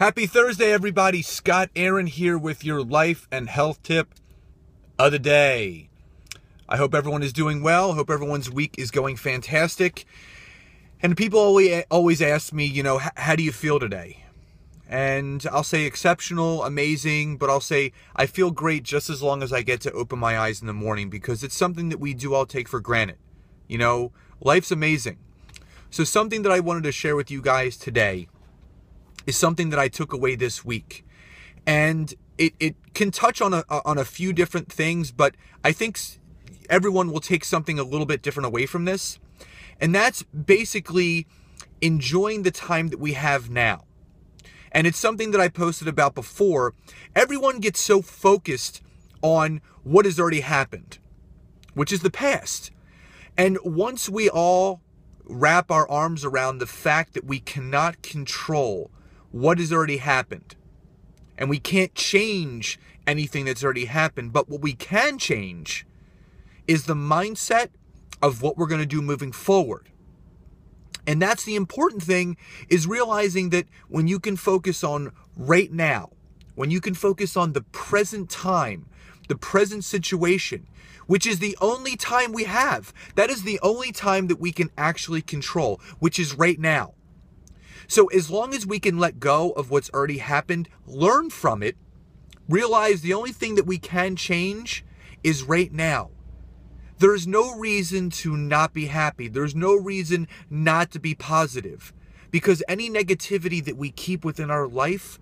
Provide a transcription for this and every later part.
Happy Thursday, everybody. Scott Aaron here with your life and health tip of the day. I hope everyone is doing well. Hope everyone's week is going fantastic. And people always always ask me, you know, how do you feel today? And I'll say exceptional, amazing, but I'll say I feel great just as long as I get to open my eyes in the morning because it's something that we do all take for granted. You know, life's amazing. So something that I wanted to share with you guys today is something that I took away this week. And it, it can touch on a, on a few different things, but I think everyone will take something a little bit different away from this. And that's basically enjoying the time that we have now. And it's something that I posted about before. Everyone gets so focused on what has already happened, which is the past. And once we all wrap our arms around the fact that we cannot control what has already happened. And we can't change anything that's already happened. But what we can change is the mindset of what we're going to do moving forward. And that's the important thing is realizing that when you can focus on right now, when you can focus on the present time, the present situation, which is the only time we have. That is the only time that we can actually control, which is right now. So as long as we can let go of what's already happened, learn from it, realize the only thing that we can change is right now. There's no reason to not be happy. There's no reason not to be positive because any negativity that we keep within our life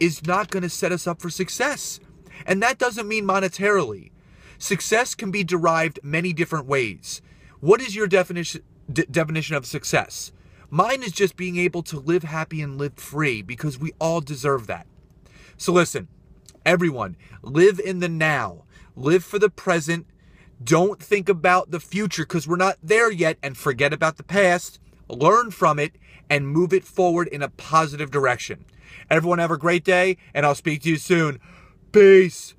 is not going to set us up for success. And that doesn't mean monetarily. Success can be derived many different ways. What is your definition definition of success? Mine is just being able to live happy and live free because we all deserve that. So listen, everyone, live in the now, live for the present. Don't think about the future because we're not there yet and forget about the past. Learn from it and move it forward in a positive direction. Everyone have a great day and I'll speak to you soon. Peace.